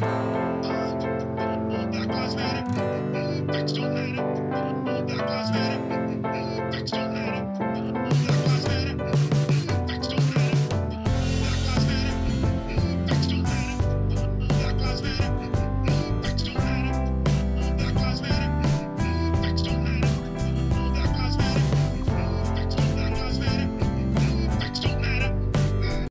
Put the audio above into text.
That does matter. That does matter.